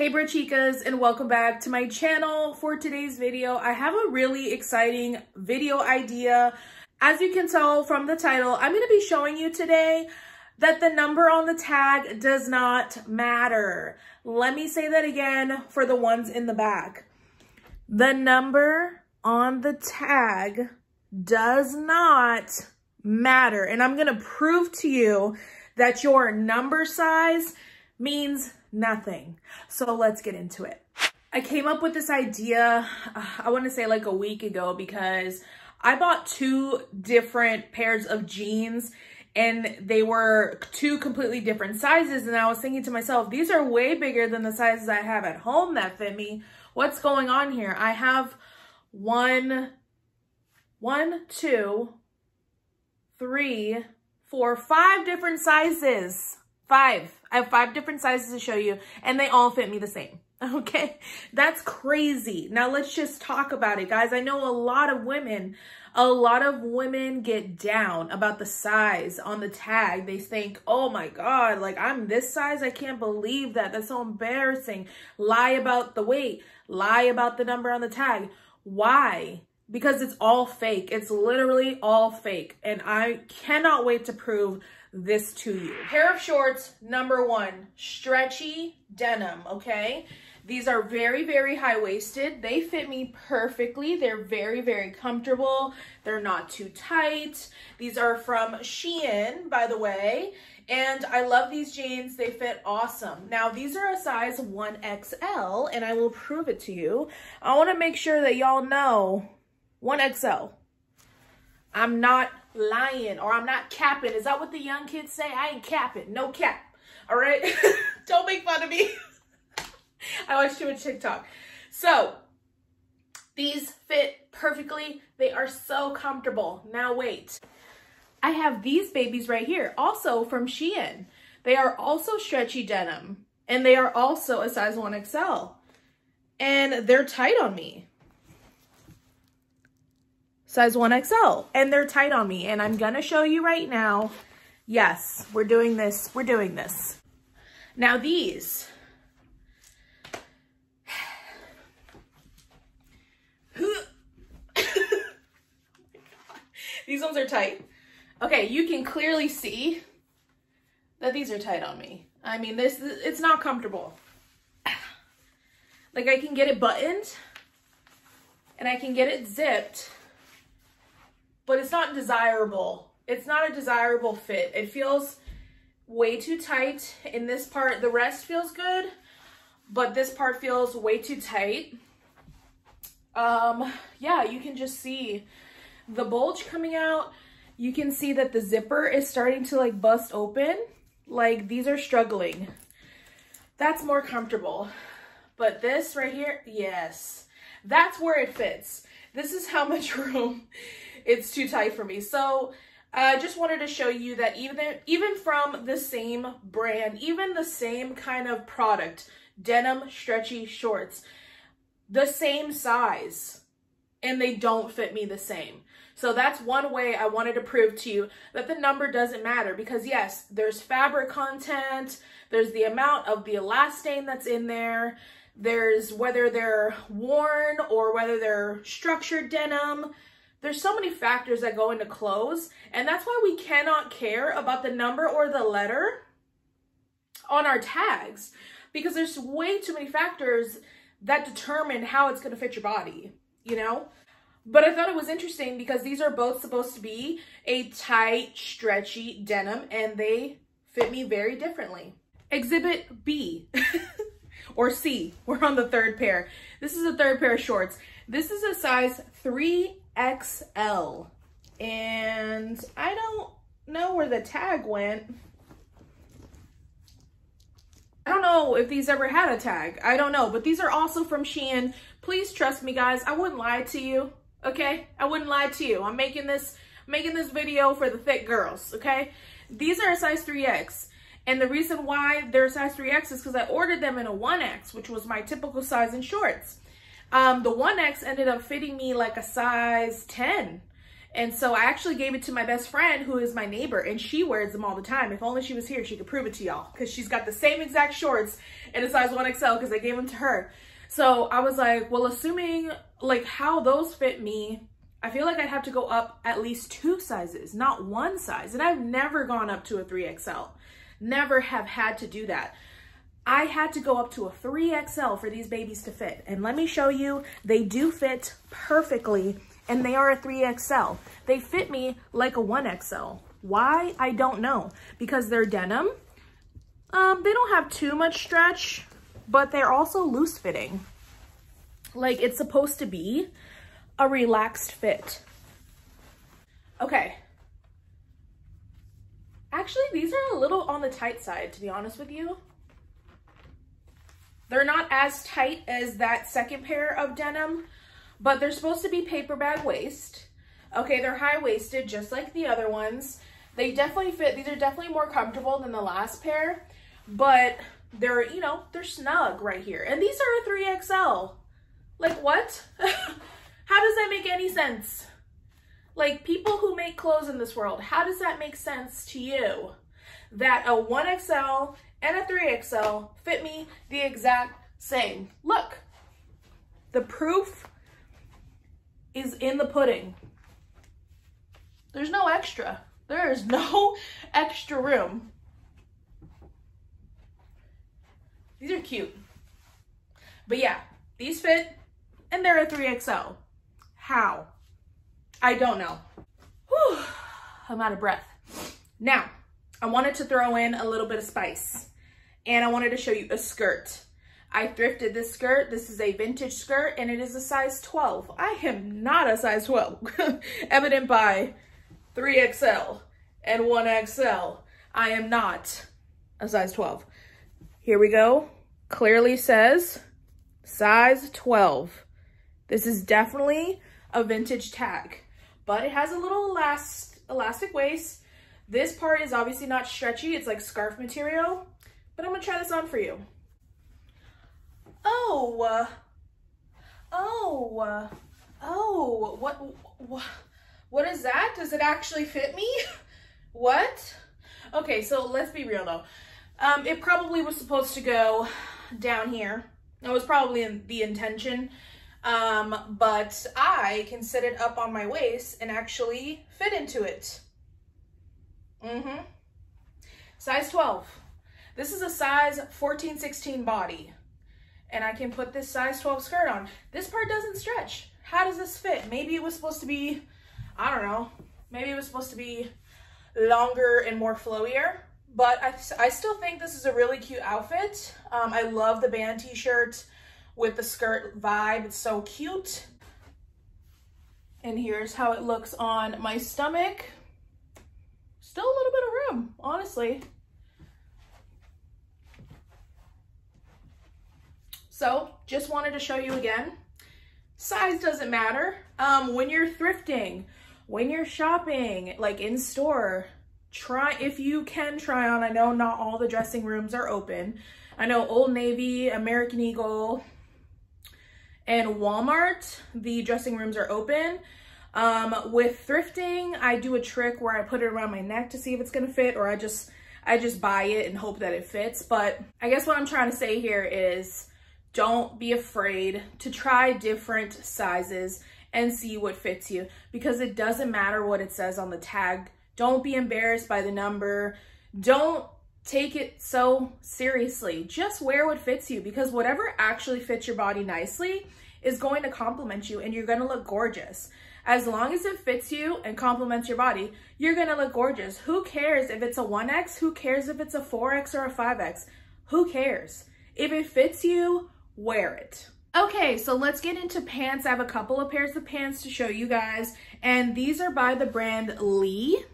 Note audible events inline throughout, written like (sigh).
Hey Brochikas and welcome back to my channel. For today's video, I have a really exciting video idea. As you can tell from the title, I'm going to be showing you today that the number on the tag does not matter. Let me say that again for the ones in the back. The number on the tag does not matter. And I'm going to prove to you that your number size means nothing. So let's get into it. I came up with this idea, uh, I want to say like a week ago because I bought two different pairs of jeans and they were two completely different sizes. And I was thinking to myself, these are way bigger than the sizes I have at home that fit me. What's going on here? I have one, one, two, three, four, five different sizes. Five. I have five different sizes to show you and they all fit me the same. (laughs) Okay, that's crazy. Now let's just talk about it, guys. I know a lot of women, a lot of women get down about the size on the tag. They think, oh my God, like I'm this size. I can't believe that. That's so embarrassing. Lie about the weight, lie about the number on the tag. Why? Because it's all fake. It's literally all fake. And I cannot wait to prove this to you. Pair of shorts, number one, stretchy denim, okay? These are very, very high-waisted. They fit me perfectly. They're very, very comfortable. They're not too tight. These are from Shein, by the way. And I love these jeans. They fit awesome. Now, these are a size 1XL, and I will prove it to you. I want to make sure that y'all know 1XL. I'm not lying or I'm not capping. Is that what the young kids say? I ain't capping. No cap. All right? (laughs) Don't make fun of me. (laughs) I watched you on TikTok. So, these fit perfectly. They are so comfortable. Now wait. I have these babies right here, also from Shein. They are also stretchy denim, and they are also a size 1XL. And they're tight on me size 1XL and they're tight on me and I'm gonna show you right now. Yes, we're doing this, we're doing this. Now these, (laughs) these ones are tight. Okay, you can clearly see that these are tight on me. I mean, this, it's not comfortable. Like I can get it buttoned and I can get it zipped but it's not desirable. It's not a desirable fit. It feels way too tight in this part. The rest feels good, but this part feels way too tight. Um, yeah, you can just see the bulge coming out. You can see that the zipper is starting to like bust open. Like these are struggling. That's more comfortable. But this right here, yes, that's where it fits. This is how much (laughs) room it's too tight for me. So I uh, just wanted to show you that even, even from the same brand, even the same kind of product, denim stretchy shorts, the same size, and they don't fit me the same. So that's one way I wanted to prove to you that the number doesn't matter because yes, there's fabric content, there's the amount of the elastane that's in there, there's whether they're worn or whether they're structured denim, there's so many factors that go into clothes, and that's why we cannot care about the number or the letter on our tags because there's way too many factors that determine how it's going to fit your body, you know? But I thought it was interesting because these are both supposed to be a tight, stretchy denim and they fit me very differently. Exhibit B (laughs) or C, we're on the third pair. This is a third pair of shorts. This is a size 3 XL. And I don't know where the tag went. I don't know if these ever had a tag. I don't know, but these are also from Shein. Please trust me, guys. I wouldn't lie to you, okay? I wouldn't lie to you. I'm making this making this video for the thick girls, okay? These are a size 3X. And the reason why they're a size 3X is because I ordered them in a 1X, which was my typical size in shorts. Um, the 1X ended up fitting me like a size 10. And so I actually gave it to my best friend who is my neighbor and she wears them all the time. If only she was here, she could prove it to y'all because she's got the same exact shorts in a size 1XL because I gave them to her. So I was like, well, assuming like how those fit me, I feel like I'd have to go up at least two sizes, not one size. And I've never gone up to a 3XL. Never have had to do that. I had to go up to a 3XL for these babies to fit. And let me show you, they do fit perfectly and they are a 3XL. They fit me like a 1XL. Why? I don't know. Because they're denim. Um, they don't have too much stretch, but they're also loose fitting. Like it's supposed to be a relaxed fit. Okay. Actually, these are a little on the tight side, to be honest with you. They're not as tight as that second pair of denim, but they're supposed to be paper bag waist. Okay, they're high-waisted just like the other ones. They definitely fit, these are definitely more comfortable than the last pair, but they're, you know, they're snug right here. And these are a 3XL. Like what? (laughs) how does that make any sense? Like people who make clothes in this world, how does that make sense to you? That a 1XL and a 3XL fit me the exact same. Look, the proof is in the pudding. There's no extra. There is no (laughs) extra room. These are cute. But yeah, these fit and they're a 3XL. How? I don't know. Whew, I'm out of breath. Now, I wanted to throw in a little bit of spice and I wanted to show you a skirt. I thrifted this skirt. This is a vintage skirt and it is a size 12. I am not a size 12, (laughs) evident by 3XL and 1XL. I am not a size 12. Here we go. Clearly says size 12. This is definitely a vintage tag, but it has a little elast elastic waist. This part is obviously not stretchy. It's like scarf material, but I'm gonna try this on for you. Oh, uh, oh, uh, oh, what, what, what is that? Does it actually fit me? (laughs) what? Okay, so let's be real though. Um, it probably was supposed to go down here. That was probably in the intention. Um, but I can set it up on my waist and actually fit into it. Mm-hmm. Size 12. This is a size 14, 16 body and I can put this size 12 skirt on. This part doesn't stretch. How does this fit? Maybe it was supposed to be, I don't know, maybe it was supposed to be longer and more flowier, but I, I still think this is a really cute outfit. Um, I love the band t-shirt with the skirt vibe. It's so cute. And here's how it looks on my stomach. Still a little bit of room, honestly. So just wanted to show you again. Size doesn't matter. Um, when you're thrifting, when you're shopping, like in store, try, if you can try on, I know not all the dressing rooms are open. I know Old Navy, American Eagle, and Walmart, the dressing rooms are open. Um, with thrifting, I do a trick where I put it around my neck to see if it's gonna fit or I just, I just buy it and hope that it fits. But I guess what I'm trying to say here is don't be afraid to try different sizes and see what fits you because it doesn't matter what it says on the tag. Don't be embarrassed by the number. Don't take it so seriously. Just wear what fits you because whatever actually fits your body nicely is going to compliment you and you're going to look gorgeous. As long as it fits you and complements your body, you're to look gorgeous. Who cares if it's a 1X? Who cares if it's a 4X or a 5X? Who cares? If it fits you, wear it. Okay, so let's get into pants. I have a couple of pairs of pants to show you guys. And these are by the brand Lee.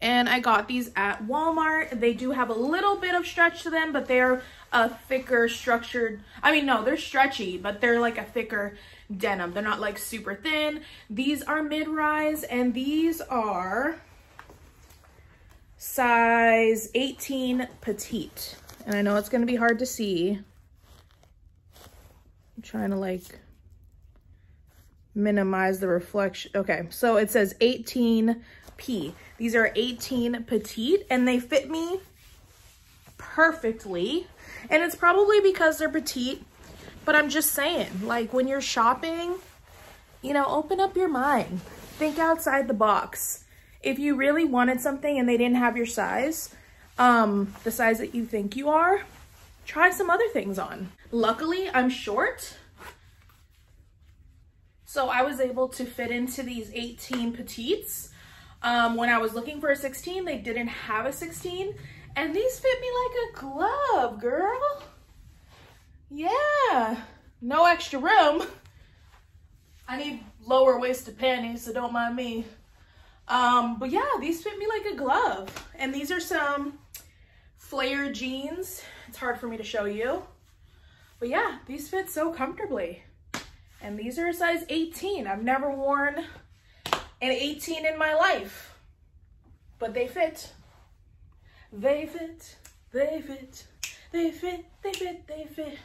And I got these at Walmart. They do have a little bit of stretch to them, but they're a thicker structured, I mean, no, they're stretchy, but they're like a thicker denim. They're not like super thin. These are mid-rise and these are size 18 petite. And I know it's gonna be hard to see, I'm trying to like minimize the reflection. Okay, so it says 18P. These are 18 petite and they fit me perfectly. And it's probably because they're petite, but I'm just saying, like when you're shopping, you know, open up your mind. Think outside the box. If you really wanted something and they didn't have your size, um, the size that you think you are, try some other things on. Luckily, I'm short. So I was able to fit into these 18 petites. Um, when I was looking for a 16, they didn't have a 16. And these fit me like a glove, girl. Yeah, no extra room. I need lower waisted panties, so don't mind me. Um, but yeah, these fit me like a glove. And these are some flare jeans. It's hard for me to show you. But yeah, these fit so comfortably. And these are a size 18. I've never worn an 18 in my life, but they fit. They fit, they fit, they fit, they fit, they fit.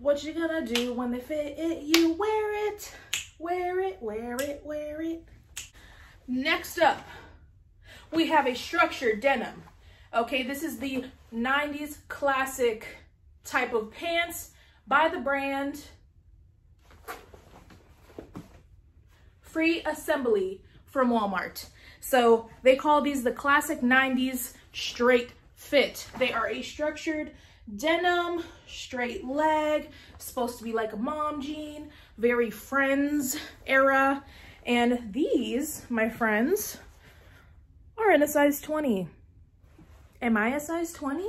What you gonna do when they fit it? You wear it, wear it, wear it, wear it. Next up, we have a structured denim. Okay, this is the 90s classic type of pants by the brand Free Assembly from Walmart. So they call these the classic 90s straight fit. They are a structured denim, straight leg, supposed to be like a mom jean, very friends era. And these, my friends, are in a size 20. Am I a size 20?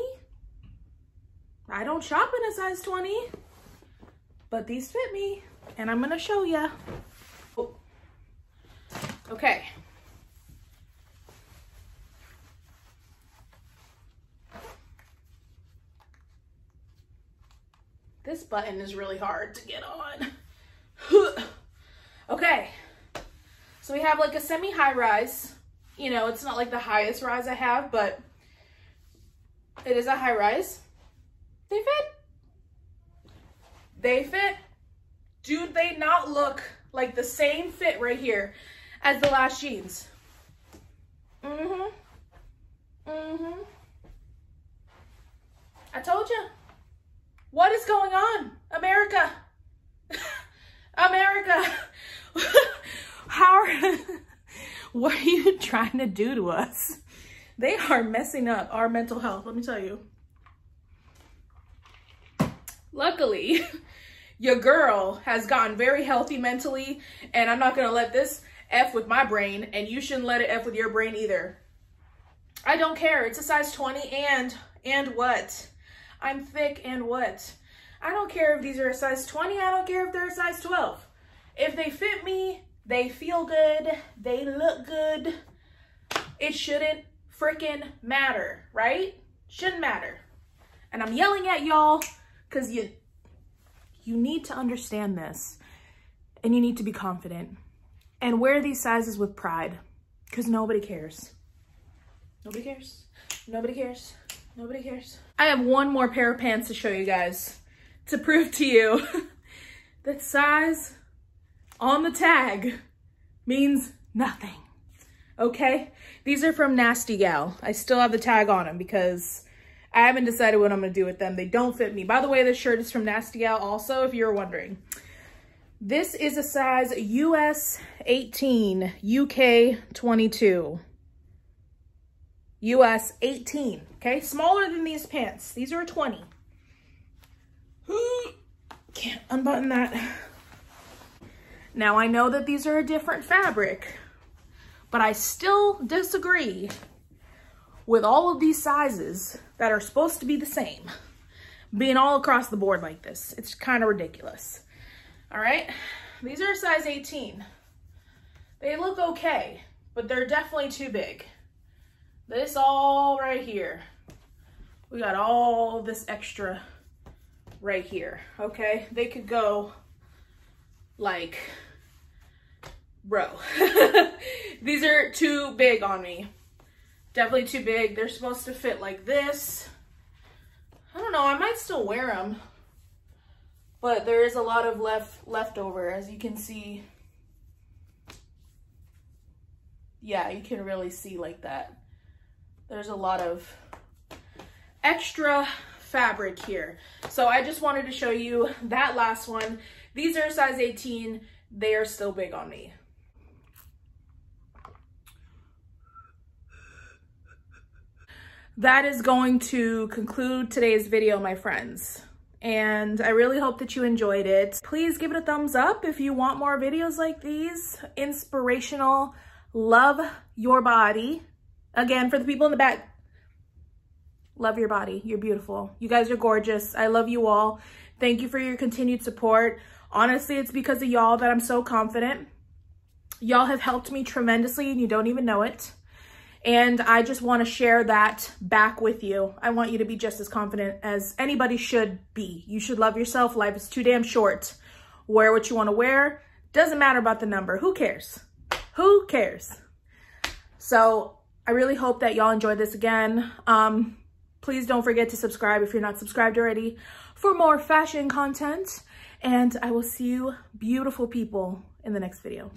I don't shop in a size 20, but these fit me and I'm gonna show ya. Oh. Okay. This button is really hard to get on. (sighs) okay. So we have like a semi-high rise. You know, it's not like the highest rise I have, but it is a high rise. They fit. They fit. Do they not look like the same fit right here as the last jeans? Mm-hmm. Mm-hmm. I told you. What is going on? America. (laughs) America. (laughs) How are, (laughs) what are you trying to do to us? They are messing up our mental health, let me tell you. Luckily, your girl has gotten very healthy mentally, and I'm not gonna let this F with my brain, and you shouldn't let it F with your brain either. I don't care, it's a size 20, and, and what? I'm thick and what? I don't care if these are a size 20. I don't care if they're a size 12. If they fit me, they feel good, they look good, it shouldn't freaking matter, right? Shouldn't matter. And I'm yelling at y'all because you, you need to understand this and you need to be confident and wear these sizes with pride because nobody cares. Nobody cares. Nobody cares. Nobody cares. I have one more pair of pants to show you guys to prove to you (laughs) that size on the tag means nothing. Okay? These are from Nasty Gal. I still have the tag on them because I haven't decided what I'm going to do with them. They don't fit me. By the way, this shirt is from Nasty Gal also, if you're wondering. This is a size US 18, UK 22. US 18, okay? Smaller than these pants. These are a 20. Can't unbutton that. Now, I know that these are a different fabric, but I still disagree with all of these sizes that are supposed to be the same being all across the board like this. It's kind of ridiculous. All right, these are size 18. They look okay, but they're definitely too big. This all right here. We got all this extra right here, okay? They could go like, bro. (laughs) These are too big on me. Definitely too big. They're supposed to fit like this. I don't know, I might still wear them. But there is a lot of left leftover, as you can see. yeah, you can really see like that. There's a lot of extra fabric here. So I just wanted to show you that last one. These are size 18. They are still big on me. That is going to conclude today's video, my friends. And I really hope that you enjoyed it. Please give it a thumbs up if you want more videos like these. Inspirational, love your body. Again, for the people in the back, love your body. You're beautiful. You guys are gorgeous. I love you all. Thank you for your continued support. Honestly, it's because of y'all that I'm so confident. Y'all have helped me tremendously and you don't even know it. And I just want to share that back with you. I want you to be just as confident as anybody should be. You should love yourself. Life is too damn short. Wear what you want to wear. Doesn't matter about the number. Who cares? Who cares? So I really hope that y'all enjoyed this again. Um, please don't forget to subscribe if you're not subscribed already for more fashion content. And I will see you beautiful people in the next video.